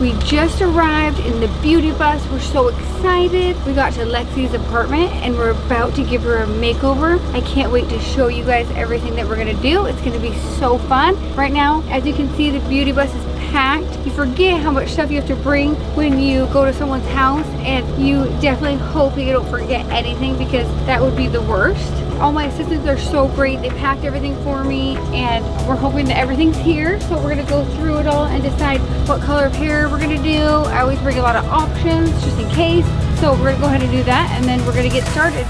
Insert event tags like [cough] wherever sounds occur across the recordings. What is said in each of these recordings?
We just arrived in the beauty bus. We're so excited. We got to Lexi's apartment and we're about to give her a makeover. I can't wait to show you guys everything that we're gonna do. It's gonna be so fun. Right now, as you can see, the beauty bus is packed. You forget how much stuff you have to bring when you go to someone's house and you definitely hope you don't forget anything because that would be the worst. All my assistants are so great. They packed everything for me and we're hoping that everything's here. So we're gonna go through it all and decide what color of hair we're gonna do. I always bring a lot of options just in case. So we're gonna go ahead and do that and then we're gonna get started.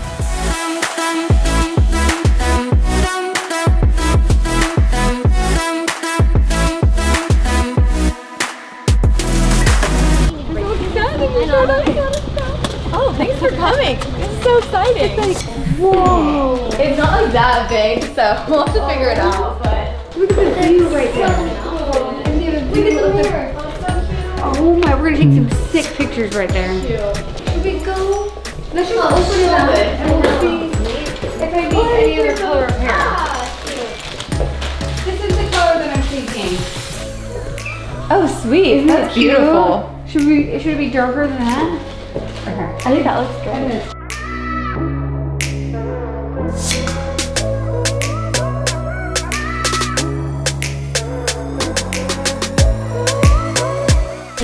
Oh, thanks for coming. It's so exciting. It's like, whoa. It's not like that big, so we'll have to figure it out. But Look at the view right there. Oh my, we're gonna take some sick pictures right there. Should we go? Let's just open it up and we'll see if I need oh, any other color of hair. This is the color that I'm thinking. oh, sweet. Isn't That's beautiful. Should we, should it be darker than that? I think that looks good.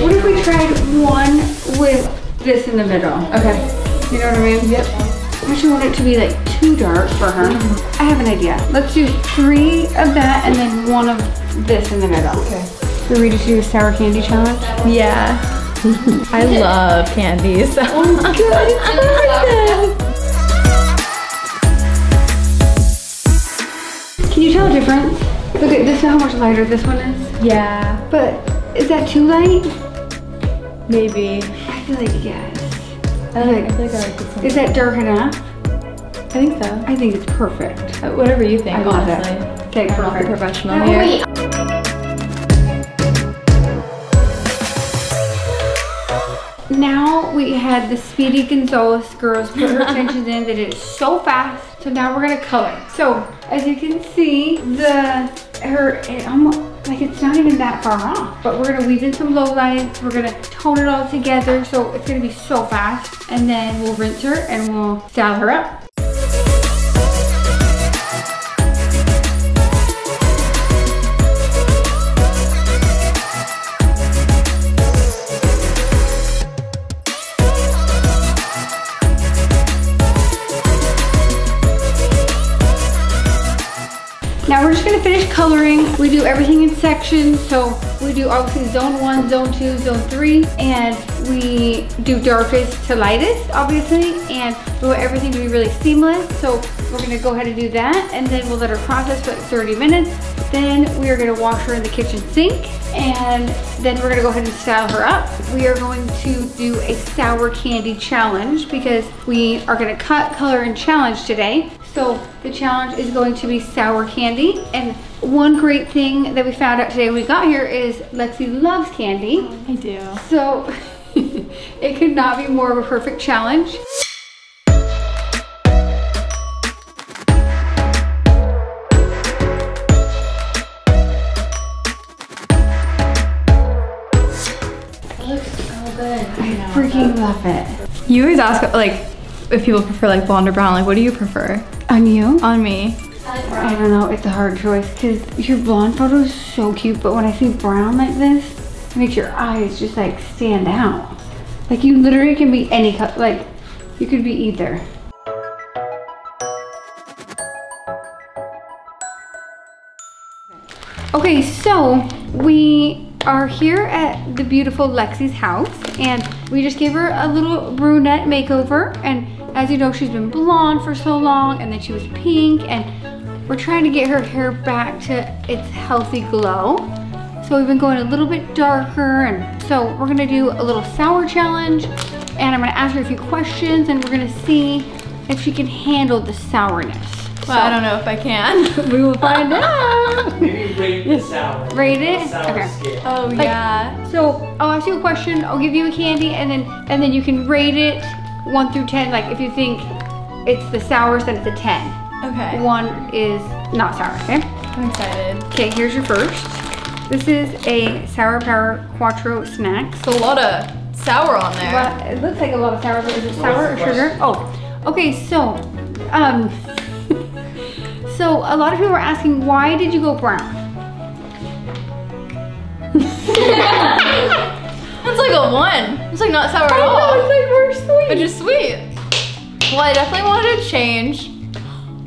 What if we tried one with this in the middle? Okay. You know what I mean? Yep. I actually want it to be like too dark for her. Mm-hmm. I have an idea. Let's do three of that and then one of this in the middle. Okay. So we just do a sour candy challenge? Yeah. [laughs] I love candy, so. [laughs] Can you tell the difference? Look at this is how much lighter this one is. Yeah, But is that too light? maybe. I feel like yes. I like, I feel like I like this one. Is that dark enough? I think so. I think it's perfect. Uh, Whatever you think, I love it. honestly. Okay, not the perfect. professional Oh, here. wait. Now we had the Speedy Gonzalez girls put her [laughs] extensions in. They did it so fast. So now we're gonna color. So as you can see, the her it almost like it's not even that far off. But we're gonna weave in some low lights. We're gonna tone it all together. So it's gonna be so fast. And then we'll rinse her and we'll style her up. Do everything in sections. So we do obviously zone one, zone two, zone three, and we do darkest to lightest, obviously, and we want everything to be really seamless. So we're gonna go ahead and do that, and then we'll let her process for like 30 minutes. Then we are gonna wash her in the kitchen sink, and then we're gonna go ahead and style her up. We are going to do a sour candy challenge because we are gonna cut, color, and challenge today. So the challenge is going to be sour candy. And one great thing that we found out today when we got here is Lexi loves candy. I do. So [laughs] it could not be more of a perfect challenge. I freaking love it. You always ask like if people prefer like blonde or brown. Like, what do you prefer On you? on me? I don't know, it's a hard choice because your blonde photo is so cute, but when I see brown like this, it makes your eyes just like stand out. Like you literally can be any color, like you could be either. Okay, so we are here at the beautiful Lexi's house and we just gave her a little brunette makeover and as you know she's been blonde for so long and then she was pink and we're trying to get her hair back to its healthy glow. So we've been going a little bit darker and so we're gonna do a little sour challenge and I'm gonna ask her a few questions and we're gonna see if she can handle the sourness. Well, I don't know if I can. [laughs] We will find out. [laughs] Maybe rate the sour. Rate it? Sour Okay. scale. Oh Like- yeah. So I'll ask you a question, I'll give you a candy, and then and then you can rate it one through ten. Like if you think it's the sourest, then it's a ten. Okay. One is not sour. Okay. I'm excited. Okay. Here's your first. This is a Sour Power Quattro snack. It's a lot of sour on there. Well, it looks like a lot of sour, but is it sour or sugar? Oh, okay, so, um, [laughs] so a lot of people are asking, why did you go brown? [laughs] [laughs] It's like a one. It's like not sour at know, all. it's like more sweet. Which is sweet. Well, I definitely wanted to change.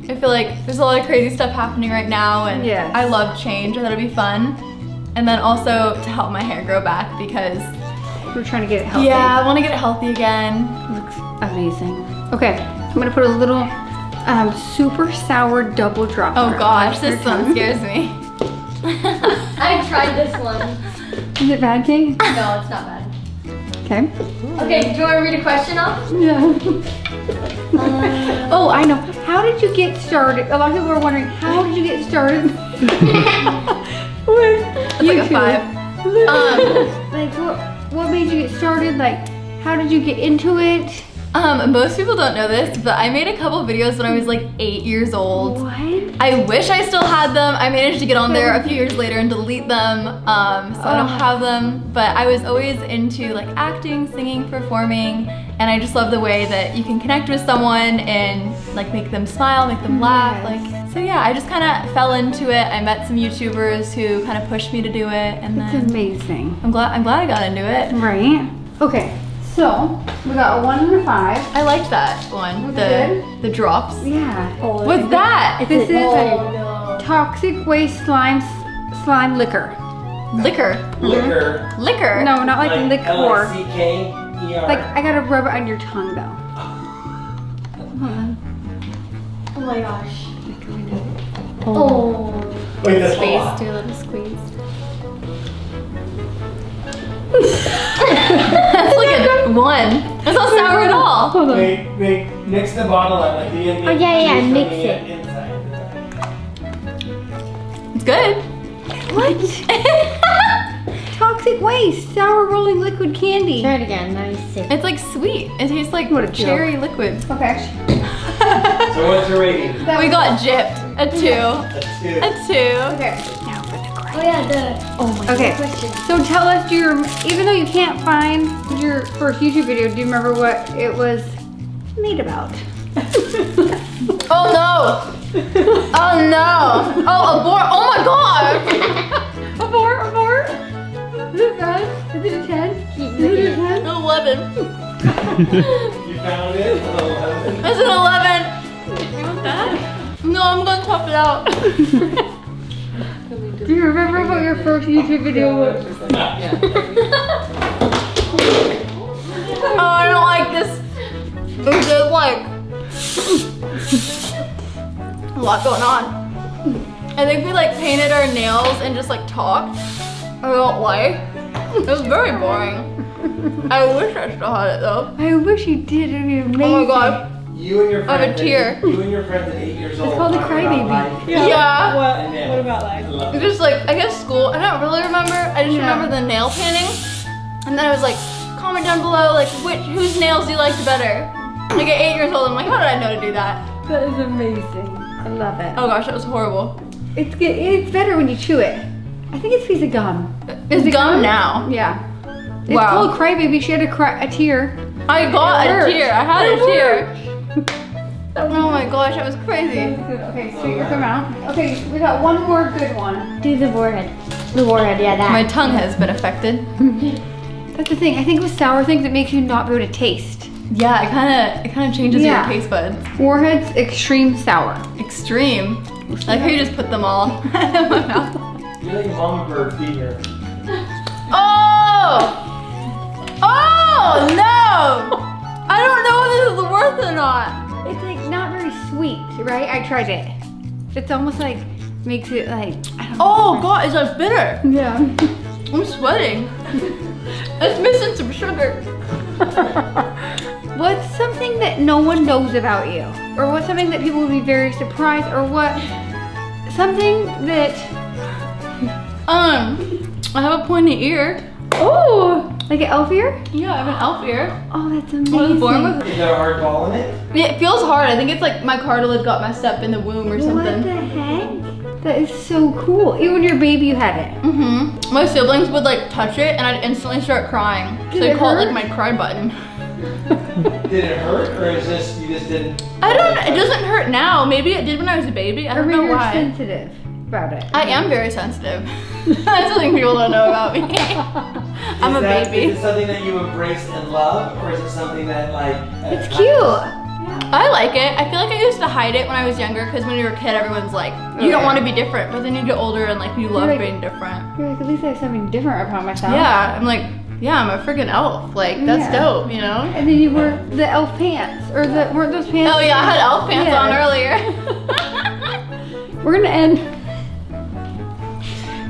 I feel like there's a lot of crazy stuff happening right now and Yes. I love change. I thought it'd be fun. And then also to help my hair grow back because We're trying to get it healthy. yeah, I want to get it healthy again. Looks amazing. Okay, I'm gonna put a little um, super sour double drop. Oh gosh, this one scares me. [laughs] I tried this one. Is it bad, Kate? No, it's not bad. Okay. Okay, do you want to read a question off? Yeah. [laughs] oh, I know. How did you get started? A lot of people are wondering, how did you get started [laughs] [laughs] with It's like a five. Um, like what? What made you get started? Like, how did you get into it? Um, most people don't know this, but I made a couple videos when I was like eight years old. What? I wish I still had them. I managed to get on there a few years later and delete them, um, so I don't Oh. have them. But I was always into like acting, singing, performing, and I just love the way that you can connect with someone and like make them smile, make them laugh. Yes. Like so, yeah. I just kind of fell into it. I met some YouTubers who kind of pushed me to do it, and It's then amazing. I'm glad I'm glad I got into it. Right? Okay. So we got a one and a five. I liked that one. Was the the drops. Yeah. What's that? This is Oh a no. toxic waste slime slime licker. Liquor. Liquor. Liquor. No, not like, liquor. L-I-C-K-E-R. Like I gotta rub it on your tongue though. Oh my gosh. Oh. Wait, that's Space, hot. do a little squeeze. [laughs] That's like a one. That's not sour at all. Hold on. Wait, wait, mix the bottle up like the Oh, yeah, yeah, mix on the it. It's good. What? [laughs] Toxic waste, sour rolling liquid candy. Try it again. Now you see. It's like sweet. It tastes like What a joke. cherry liquid. Okay. [laughs] So what's your rating? we got gypped. A two. A two. A two. Okay. Now for the Oh yeah, the. Oh my Okay. question. So tell us, do you even though you can't find your first YouTube video, do you remember what it was made about? [laughs] Oh no. Oh no. Oh, abort. Oh my god. [laughs] a four, a four. Is it bad? Is it a ten? Is it a [laughs] ten? Eleven. You found it? Eleven. It's an eleven. You want that? No, I'm gonna tough it out. Do you remember what your first YouTube video was? [laughs] Oh, I don't like this. It's just like a lot going on. I think we like painted our nails and just like talked. I don't like. It was very boring. I wish I still had it though. I wish you did. It'd be amazing. Oh my god. You and your I have a friends. tear. You and your friends at eight years old. It's called a crybaby. life. Yeah. What? Then- What about life? I love it. Just like I guess school. I don't really remember. I just Yeah. remember the nail painting. And then I was like, comment down below like which whose nails do you like the better? Like at eight years old, I'm like, how did I know to do that? That is amazing. I love it. Oh gosh, that was horrible. It's good. It's better when you chew it. I think it's a piece of gum. It's Is it gum now. Yeah. It's Wow. called Crybaby. She had a cry, a tear. I got a tear. I had It a tear. Worked. Oh my gosh, that was crazy. Okay, sweet your thumb out. Okay, we got one more good one. Do the warhead. The warhead, yeah, that. My tongue has been affected. [laughs] That's the thing. I think with sour things, it makes you not be able to taste. Yeah, it kind of it kind of changes Yeah. your taste buds. Warhead's extreme sour. Extreme. I like how you just put them all [laughs] in my mouth. You let your mama bird feed her. Oh! Oh no! I don't know if this is worth it or not. It's like not very sweet, right? I tried it. It's almost like makes it like I don't Oh god, it's like bitter. Yeah. I'm sweating. It's missing some sugar. [laughs] What's something that no one knows about you? Or what's something that people would be very surprised or what something that Um, I have a pointy ear. Oh like an elf ear? Yeah, I have an elf ear. Oh that's I amazing. was born with Is there a hard ball in it? It feels hard. I think it's like my cartilage got messed up in the womb or something. What something. the heck? That is so cool. Even your baby you had it. Mm-hmm. My siblings would like touch it and I'd instantly start crying. So Did they it call it hurt? like my cry button. [laughs] Did it hurt, or is this you just didn't? I don't it doesn't hurt now. Maybe it did when I was a baby. I don't maybe know you're why. sensitive about it. I am very sensitive. [laughs] That's something people don't know about me. [laughs] [laughs] I'm Is a that- baby. Is it something that you embrace and love, or is it something that like? It's uh, cute. I like it. I feel like I used to hide it when I was younger because when you were a kid, everyone's like, you don't want to be different. But then you get older and like you love like- being different. You're like, at least I have something different about myself. Yeah, I'm like, yeah, I'm a freaking elf. Like that's Yeah. dope, you know? And then you wear the elf pants. Or the weren't those pants? Oh yeah, I had elf pants Yeah. on earlier. We're gonna end.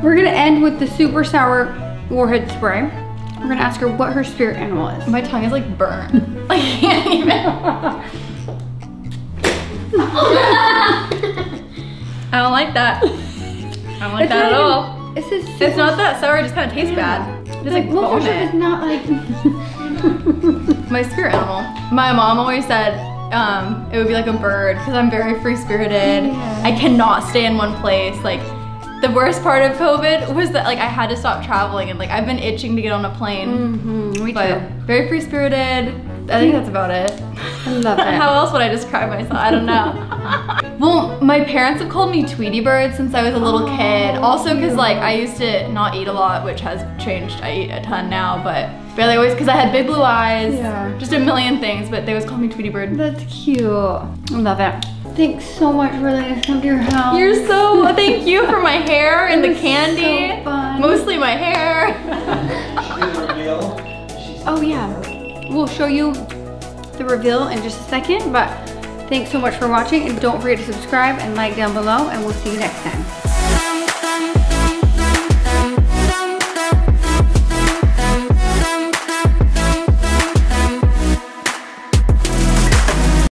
We're gonna end with the super sour warhead spray. We're gonna ask her what her spirit animal is. My tongue is like burnt. [laughs] I can't even. I don't like that. I don't like It's that at all. It's just It's not that sour, it just kind of tastes bad. It's like most of it is not like. [laughs] My spirit animal. My mom always said um, it would be like a bird because I'm very free spirited. Yeah. I cannot stay in one place. Like the worst part of COVID was that like I had to stop traveling and like I've been itching to get on a plane. mm-hmm, me But too. very free spirited. I think that's about it. I love [laughs] it. How else would I describe myself? I don't know. [laughs] well, my parents have called me Tweety Bird since I was a little kid. Also, because like I used to not eat a lot, which has changed. I eat a ton now, but they always because I had big blue eyes. Yeah. Just a million things, but they always called me Tweety Bird. That's cute. I love it. Thanks so much for letting us come to your house. You're so. [laughs] Thank you for my hair and the candy. so fun. Mostly my hair. She did a reveal. She's Oh yeah. We'll show you the reveal in just a second, but thanks so much for watching and don't forget to subscribe and like down below and we'll see you next time.